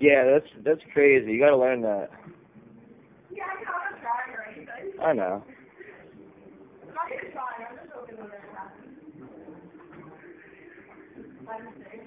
Yeah, that's that's crazy. You gotta learn that. Yeah, I'm not trying or anything. I know. I'm not gonna. I'm just hoping that it happens. My mistake.